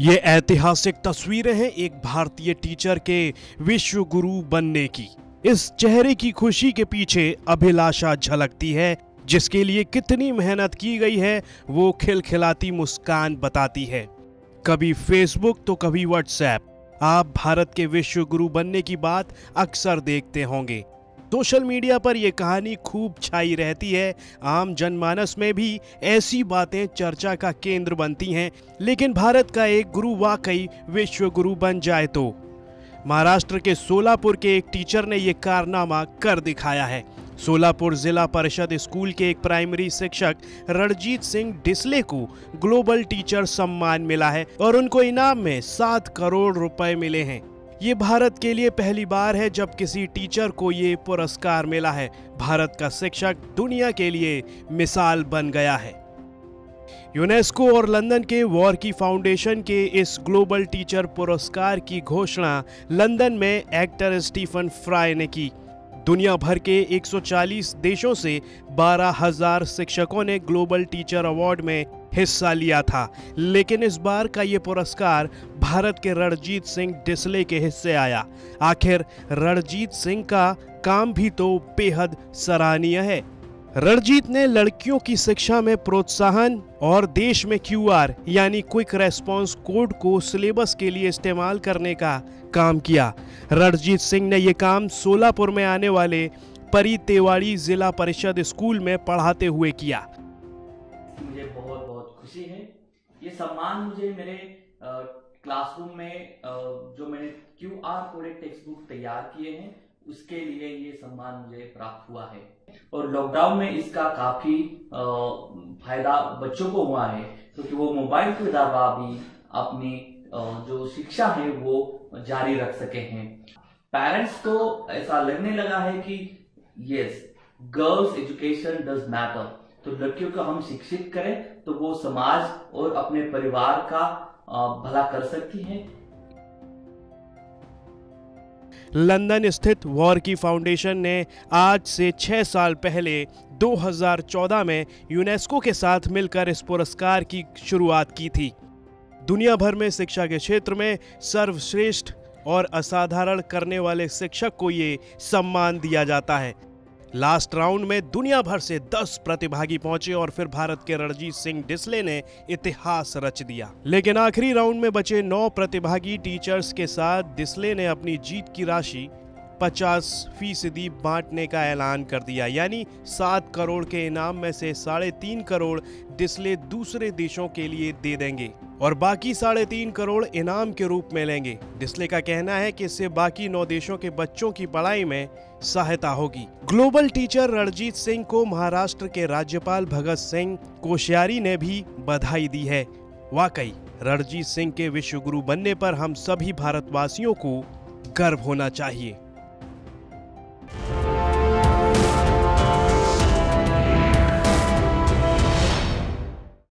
ये ऐतिहासिक तस्वीरें हैं एक भारतीय टीचर के विश्व गुरु बनने की। इस चेहरे की खुशी के पीछे अभिलाषा झलकती है, जिसके लिए कितनी मेहनत की गई है, वो खिलखिलाती मुस्कान बताती है। कभी फेसबुक तो कभी व्हाट्सएप आप भारत के विश्व गुरु बनने की बात अक्सर देखते होंगे। सोशल मीडिया पर यह कहानी खूब छाई रहती है। आम जनमानस में भी ऐसी बातें चर्चा का केंद्र बनती हैं, लेकिन भारत का एक गुरु वाकई विश्व गुरु बन जाए तो। महाराष्ट्र के सोलापुर के एक टीचर ने यह कारनामा कर दिखाया है। सोलापुर जिला परिषद स्कूल के एक प्राइमरी शिक्षक रणजीत सिंह डिसले को ग्लोबल टीचर सम्मान मिला है और उनको इनाम में सात करोड़ रुपए मिले हैं। ये भारत के लिए पहली बार है जब किसी टीचर को ये पुरस्कार मिला है। भारत का शिक्षक दुनिया के लिए मिसाल बन गया है। यूनेस्को और लंदन के वॉर की फाउंडेशन के इस ग्लोबल टीचर पुरस्कार की घोषणा लंदन में एक्टर स्टीफन फ्राई ने की। दुनिया भर के 140 देशों से 12,000 शिक्षकों ने ग्लोबल टीचर अवार्ड में हिस्सा लिया था। लेकिन इस बार का ये पुरस्कार भारत के रणजीत सिंह डिसले के हिस्से आया। आखिर रणजीत सिंह का काम भी तो बेहद सराहनीय है। रणजीत ने लड़कियों की शिक्षा में प्रोत्साहन और देश में क्यूआर, यानी क्विक रेस्पॉन्स कोड को सिलेबस के लिए इस्तेमाल करने का काम किया। रणजीत सिंह ने यह काम सोलापुर में आने वाले परी तेवाड़ी जिला परिषद स्कूल में पढ़ाते हुए किया। मुझे बहुत बहुत खुशी है। ये सम्मान मुझे मेरे क्लासरूम में जो मैंने Q R coded textbook तैयार किए हैं उसके लिए ये सम्मान मुझे प्राप्त हुआ है। और लॉकडाउन में इसका काफ़ी फ़ायदा बच्चों को हुआ है, क्योंकि वो मोबाइल के द्वारा भी अपनी जो शिक्षा है वो जारी रख सके हैं। पेरेंट्स को ऐसा लगने लगा है कि yes girls education does matter तो लड़कियों को हम शिक्षित करें तो वो समाज और अपने परिवार का भला कर सकती हैं। लंदन स्थित वॉर की फाउंडेशन ने आज से छह साल पहले 2014 में यूनेस्को के साथ मिलकर इस पुरस्कार की शुरुआत की थी। दुनिया भर में शिक्षा के क्षेत्र में सर्वश्रेष्ठ और असाधारण करने वाले शिक्षक को ये सम्मान दिया जाता है। लास्ट राउंड में दुनिया भर से 10 प्रतिभागी पहुँचे और फिर भारत के रणजीत सिंह डिसले ने इतिहास रच दिया। लेकिन आखिरी राउंड में बचे 9 प्रतिभागी टीचर्स के साथ डिसले ने अपनी जीत की राशि 50 फ़ीसदी बांटने का ऐलान कर दिया। यानी सात करोड़ के इनाम में से साढ़े तीन करोड़ डिसले दूसरे देशों के लिए दे देंगे। और बाकी साढ़े तीन करोड़ इनाम के रूप में लेंगे। डिस्ले का कहना है कि इससे बाकी नौ देशों के बच्चों की पढ़ाई में सहायता होगी। ग्लोबल टीचर रणजीत सिंह को महाराष्ट्र के राज्यपाल भगत सिंह कोश्यारी ने भी बधाई दी है। वाकई रणजीत सिंह के विश्व गुरु बनने पर हम सभी भारतवासियों को गर्व होना चाहिए।